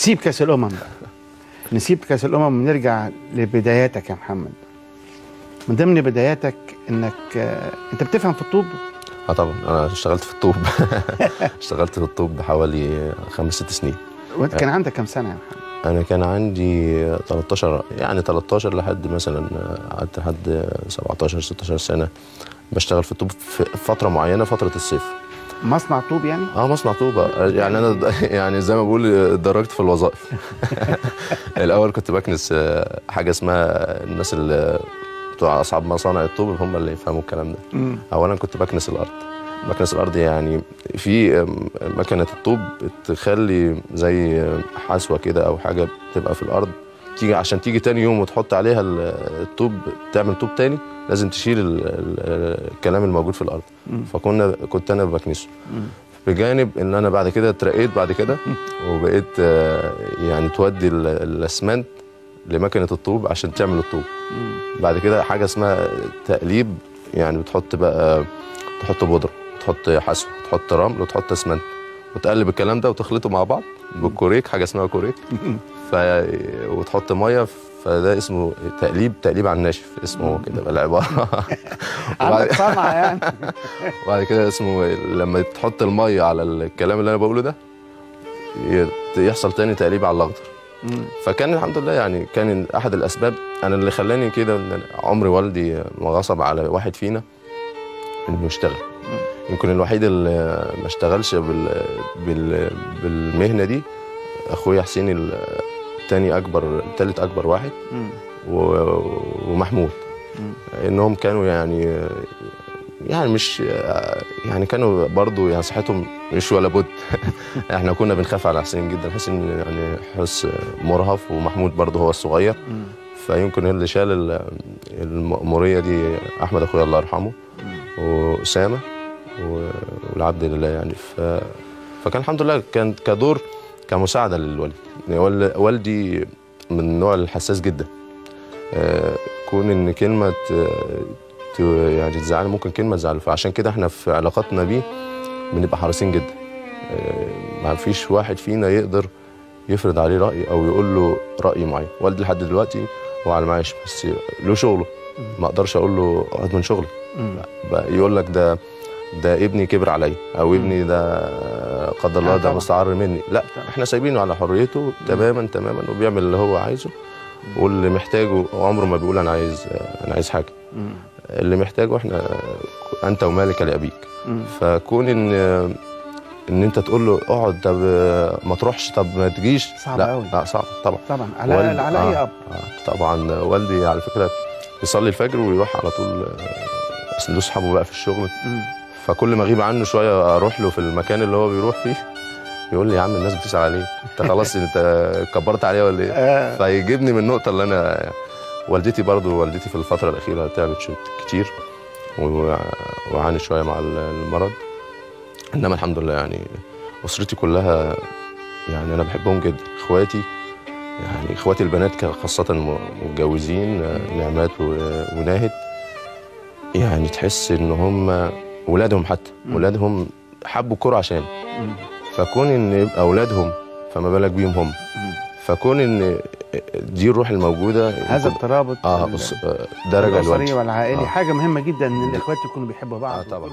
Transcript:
نسيب كأس الأمم. بقى نسيب كأس الأمم ونرجع لبداياتك يا محمد. من ضمن بداياتك إنك أنت بتفهم في الطوب؟ آه طبعا أنا اشتغلت في الطوب. اشتغلت في الطوب حوالي خمس ست سنين. وأنت كان عندك كام سنة يا محمد؟ أنا كان عندي 13 يعني 13 لحد مثلا قعدت لحد 17 16 سنة. بشتغل في الطوب في فترة معينة فترة الصيف. مصنع طوب يعني؟ آه مصنع طوبه يعني أنا يعني زي ما بقول اتدرجت في الوظائف. الأول كنت بكنس آه، حاجة اسمها الناس اللي بتوع اصحاب مصانع الطوب هم اللي يفهموا الكلام ده. اولا كنت بكنس الأرض. بكنس الأرض يعني في مكنة الطوب بتخلي زي حسوة كده أو حاجة بتبقى في الأرض. تيجي عشان تيجي تاني يوم وتحط عليها ال- الطوب تعمل طوب تاني لازم تشيل ال- ال- الكلام الموجود في الأرض. فكنا كنت أنا بكنسه. بجانب إن أنا بعد كده اترقيت بعد كده وبقيت آه، يعني تودي ال- الأسمنت لمكنة الطوب عشان تعمل الطوب. بعد كده حاجة اسمها تقليب يعني بتحط بقى تحط بودرة تحط حسو تحط رمل وتحط أسمنت وتقلب الكلام ده وتخلطه مع بعض بالكوريك حاجة اسمها كوريك. ف... وتحط مية فده اسمه تقليب تقليب على الناشف اسمه كده العبارة. عندك صنعة يعني. وبعد كده اسمه لما تحط المية على الكلام اللي أنا بقوله ده يحصل تاني تقليب على الأخضر. فكان الحمد لله يعني كان أحد الأسباب. أنا اللي خلاني كده عمر والدي ما غصب على واحد فينا إنه يشتغل. يمكن الوحيد اللي ما اشتغلش بال... بال... بالمهنة دي أخويا حسين ال- تاني أكبر تالت أكبر واحد. و... ومحمود. إنهم كانوا يعني يعني مش يعني كانوا برضو يعني صحتهم مش ولا بد إحنا كنا بنخاف على حسين جدا حسين يعني حس مرهف ومحمود برضو هو الصغير. فيمكن اللي شال ال- المأمورية دي أحمد أخويا الله يرحمه وأسامة والعبد لله يعني. ف... فكان الحمد لله كان كدور كمساعدة للوالد. يعني وال- والدي من النوع الحساس جدا. آه، كون إن كلمة ت... ت... يعني تزعل ممكن كلمة تزعله فعشان كده إحنا في علاقاتنا بيه بنبقى حريصين جدا. آه، ما فيش واحد فينا يقدر يفرض عليه رأي أو يقول له رأي معين. والدي لحد دلوقتي هو على المعاش بس له شغله. ما أقدرش أقول له اقعد من. بقى يقول لك ده ده ابني كبر عليا أو ابني ده قدر الله آه ده. مستعر مني لا. إحنا سايبينه على حريته تماما تماما وبيعمل اللي هو عايزه واللي محتاجه عمره ما بيقول أنا عايز أنا عايز حاجة. اللي محتاجه إحنا أنت ومالك لابيك. فكون إن إن أنت تقول له اقعد طب ما تروحش طب ما تجيش صعب لا أوي. لا صعب طبعا طبعا على والد- على أي آه. أب آه طبعا والدي على فكرة يصلي الفجر ويروح على طول سندوس اصحابه بقى في الشغل. فكل ما اغيب عنه شوية أروح له في المكان اللي هو بيروح فيه يقول لي يا عم الناس بتسأل عليك انت خلاص انت كبرت عليها ولا إيه؟ آه. فيجيبني من النقطة اللي أنا والدتي برضو والدتي في الفترة الأخيرة تعبت شوية كتير وعانت شوية مع المرض. إنما الحمد لله يعني أسرتي كلها يعني أنا بحبهم جدا. إخواتي يعني إخواتي البنات خاصة متجوزين نعمات وناهد يعني تحس إن هم ولادهم حتى مم. ولادهم حبوا الكوره عشان. فكون إن يبقى أولادهم فما بالك بيهم هم. فكون إن دي الروح الموجودة هذا الترابط آه آه، ده رجع الاسري الوالد والعائلي آه. حاجة مهمة جدا إن الإخوات يكونوا بيحبوا بعض آه طبعاً.